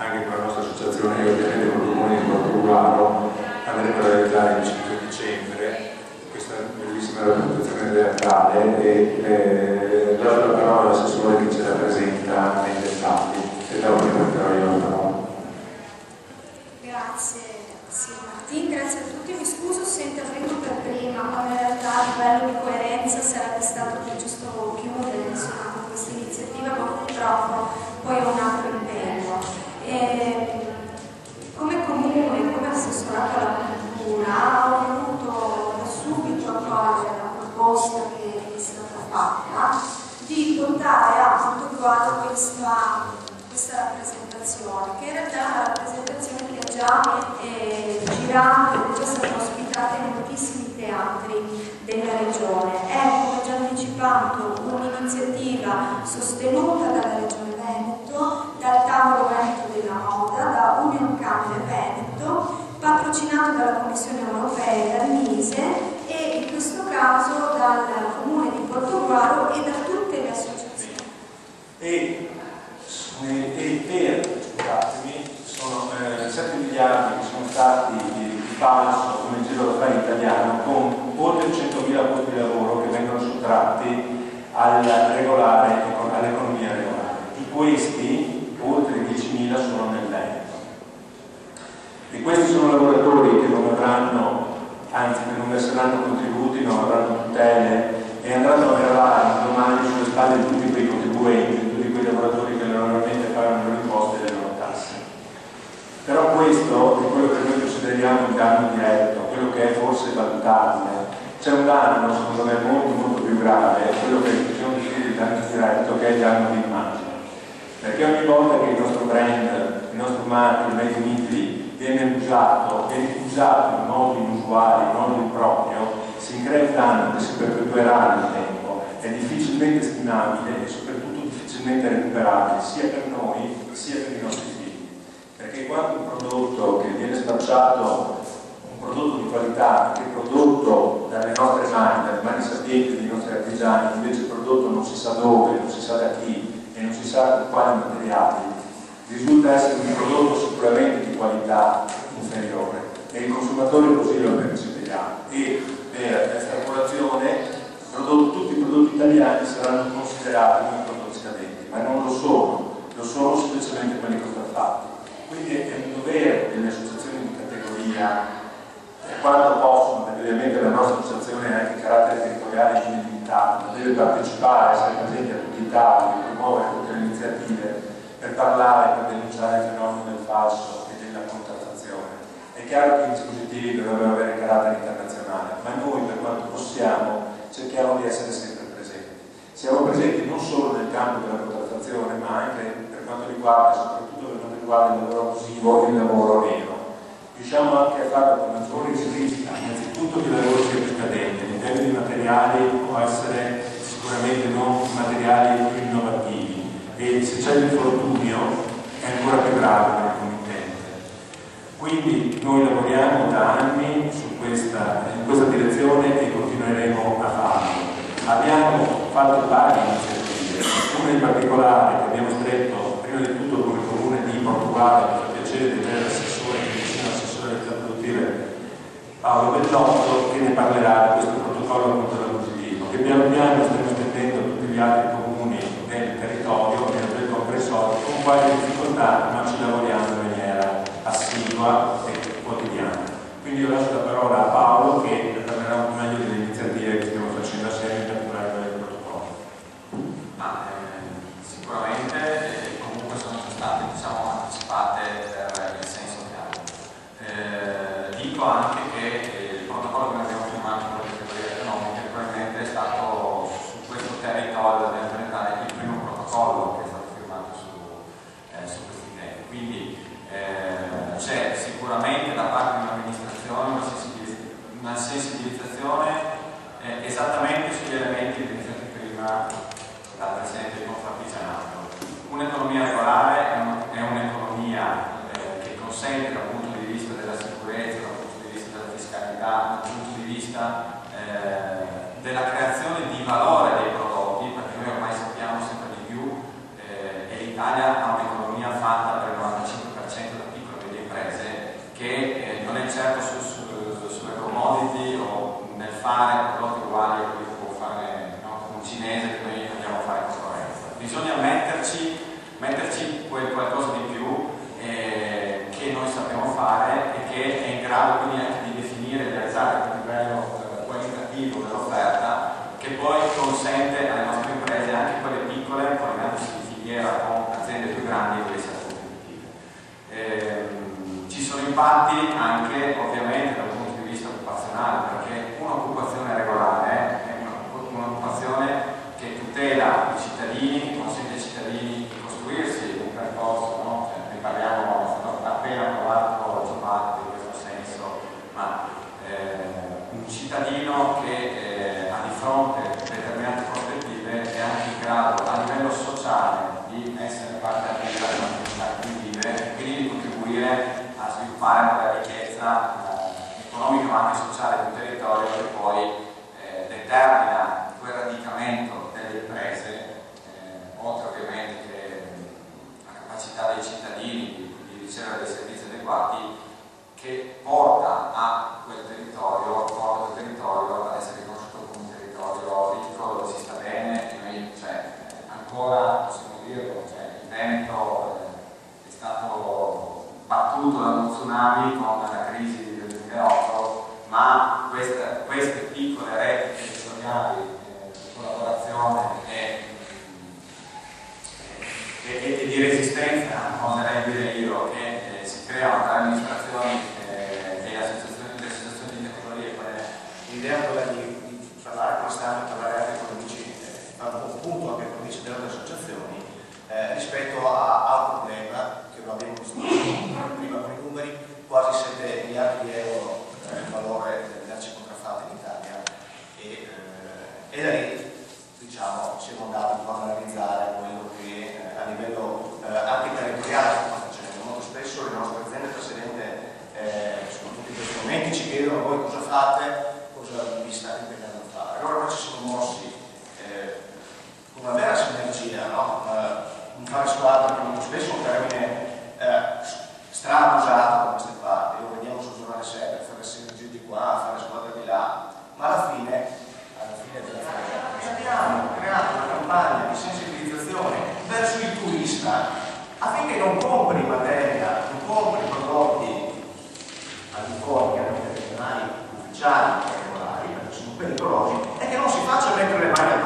anche con la nostra associazione e ovviamente con il comune di Portogruaro andremo a realizzare il 5 dicembre questa bellissima rappresentazione teatrale e eh, do la parola all'assessore che ce la presenta nei dettagli e dopo riporterò io la parola. Grazie, sì, Martin, grazie a tutti. Mi scuso se intervengo per prima, ma in realtà a livello di coerenza sarebbe stato più giusto chiudere insomma, con questa iniziativa, ma purtroppo poi ho un altro impegno. E, come comune, come assessorato alla cultura, ho voluto da subito accogliere la proposta che è stata fatta di portare a Portogallo questa, questa rappresentazione, che in realtà è una rappresentazione che ha già eh, girato e già stata ospitata in moltissimi teatri della regione. È, come già anticipato, un'iniziativa sostenuta dalla regione Veneto, dal tavolo Veneto della moda, da Union Camere Veneto, patrocinato dalla Commissione europea e dal Mise e in questo caso dal Comune di Portogruaro e da tutte le associazioni. E, e per, scusatemi, sono 7 miliardi che sono stati di, falso come giro d'affari italiano con oltre 100.000 posti di lavoro che vengono sottratti al regolare, all'economia regolare. Di questi oltre 10.000 sono nel Veneto. E questi sono lavoratori che non avranno, anzi che non verseranno contributi, non avranno tutele e andranno a gravare domani sulle spalle di tutti quei contribuenti, di tutti quei lavoratori che normalmente pagano le loro imposte e le loro tasse. Questo è quello che noi consideriamo un danno diretto, quello che è forse valutabile. C'è un danno, secondo me, molto molto più grave, quello che possiamo definire il danno diretto, che è il danno di immagine. Perché ogni volta che il nostro brand, il nostro marchio, Made in Italy, viene usato, viene usato in modo inusuale, in modo improprio, si crea un danno che si perpetuerà nel tempo, è difficilmente stimabile e soprattutto difficilmente recuperabile, sia per noi sia per i nostri figli. Perché quando un spacciato, un prodotto di qualità, che è prodotto dalle nostre mani, dalle mani sapienti dei nostri artigiani, invece prodotto non si sa dove, non si sa da chi e non si sa con quali materiali, risulta essere un prodotto sicuramente di qualità inferiore e il consumatore così lo percepiamo e per estrapolazione tutti i prodotti italiani saranno considerati come prodotti scadenti, ma non lo sono, lo sono semplicemente quelli contraffatti. Quindi è un dovere delle associazioni di categoria, e quando possono, perché ovviamente la nostra associazione ha anche carattere territoriale illimitato, deve partecipare, essere presente a tutti i tavoli, promuovere tutte le iniziative per parlare, per denunciare il fenomeno del falso e della contraffazione. È chiaro che i dispositivi dovrebbero avere carattere internazionale, ma noi per quanto possiamo cerchiamo di essere sempre presenti. Siamo presenti non solo nel campo della contraffazione, ma anche per quanto riguarda, soprattutto per quanto riguarda il lavoro abusivo e il lavoro nero. Riusciamo anche a farlo con maggiore richiesta, innanzitutto di lavoro sia più cadente, in termini materiali può essere materiali innovativi e se c'è l'infortunio è ancora più grave per il committente. Quindi noi lavoriamo da anni questa, in questa direzione e continueremo a farlo. Abbiamo fatto varie iniziative, una in particolare che abbiamo stretto prima di tutto con il comune di Portugallo, mi fa piacere di avere l'assessore che vicino all'assessore del produttive Paolo Bellotto che ne parlerà di questo protocollo contro l'abusivismo, che piano piano stiamo estendendo a tutti gli altri comuni del territorio, nel del comprensorio, con qualche difficoltà, ma ci lavoriamo in maniera assidua e quotidiana. Quindi io lascio la parola a Paolo che parlerà un po' meglio delle iniziative che stiamo facendo assieme in particolare del protocollo. Ma eh, sicuramente eh, comunque sono già state diciamo, anticipate per il senso che hanno. Dico anche che eh, il protocollo che abbiamo firmato con le categorie economiche probabilmente è stato su questo territorio della Trentale il primo protocollo che è stato firmato su, eh, su questi temi. Quindi eh, c'è sicuramente da parte di un'amministrazione una, sensibilizz una sensibilizzazione eh, esattamente sugli elementi utilizzati prima dal Presidente Confartigianato. Un'economia regolare è un'economia eh, che consente dal dal punto di vista eh, della creazione di valore dei prodotti, perché noi ormai sappiamo sempre di più eh, l'Italia ha un'economia fatta per il 95% da piccole e medie imprese che eh, non è certo su, su, sulle commodity o nel fare prodotti uguali a quelli che può fare no, un cinese che noi andiamo a fare concorrenza. Bisogna metterci, metterci quel qualcosa di più eh, che noi sappiamo fare e che è in grado quindi anche di poi consente alle nostre imprese, anche quelle piccole, collegandosi di filiera con aziende più grandi, di essere competitive. Eh, ci sono impatti anche, capacità dei cittadini di, di ricevere dei servizi adeguati che porta a quel territorio, porta quel territorio ad essere riconosciuto come un territorio ricco dove si sta bene, cioè, ancora possiamo dirlo, cioè, il Veneto eh, è stato battuto da uno tsunami con la crisi del 2008, ma questa, queste piccole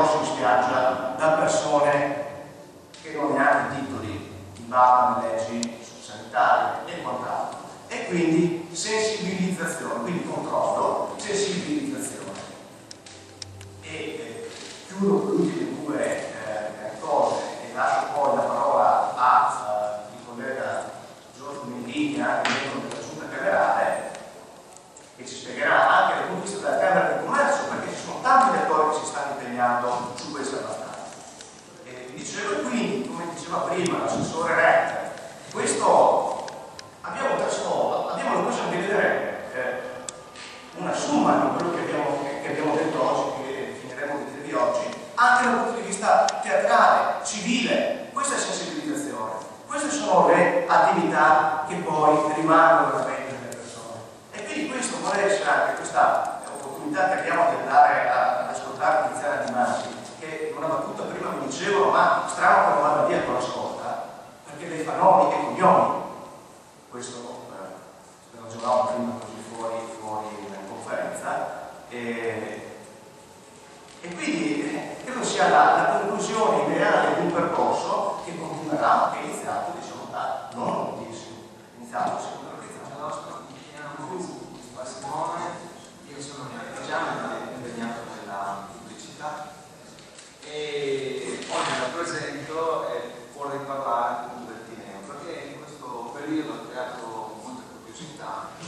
addosso in spiaggia da persone che non hanno i titoli, invadano le leggi sanitarie e quant'altro. E quindi sensibilizzazione, quindi controllo, sensibilizzazione. E eh, chiudo dicevano ma strano che non vada via con la scorta perché dei fa nomi e cognomi. Questo eh, ragionavo prima così fuori, fuori in conferenza e, e quindi eh, credo sia la, la conclusione ideale di un percorso che continuerà, che è iniziato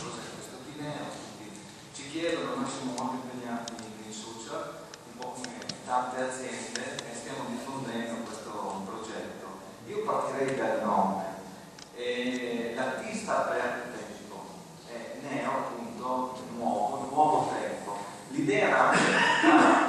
cos'è questo Tineo, quindi ci chiedono, noi siamo molto impegnati in social, un po' come tante aziende e stiamo diffondendo questo progetto. Io partirei dal nome, e l'artista aperto tempo, è Neo appunto nuovo, nuovo tempo. L'idea era